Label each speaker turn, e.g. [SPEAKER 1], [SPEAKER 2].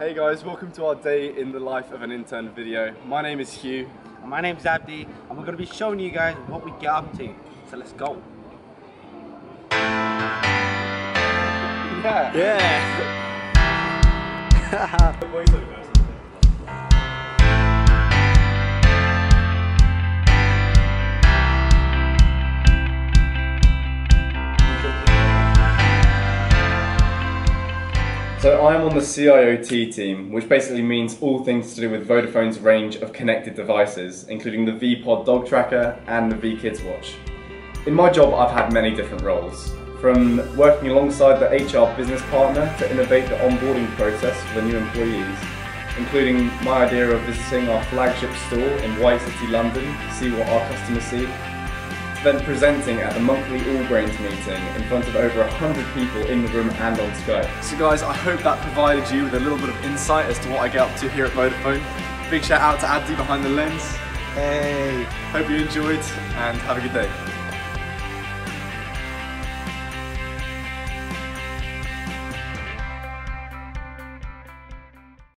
[SPEAKER 1] Hey guys, welcome to our day in the life of an intern video. My name is Hugh.
[SPEAKER 2] And My name's Abdi, and we're going to be showing you guys what we get up to. So let's go.
[SPEAKER 1] Yeah.
[SPEAKER 2] Yeah.
[SPEAKER 1] So I'm on the CIOT team, which basically means all things to do with Vodafone's range of connected devices, including the VPod dog tracker and the VKids watch. In my job, I've had many different roles, from working alongside the HR business partner to innovate the onboarding process for the new employees, including my idea of visiting our flagship store in White City, London, to see what our customers see, then presenting at the monthly All Grains meeting in front of over 100 people in the room and on Skype. So guys, I hope that provided you with a little bit of insight as to what I get up to here at Vodafone. Big shout out to Abdi behind the lens.
[SPEAKER 2] Hey.
[SPEAKER 1] Hope you enjoyed and have a good day.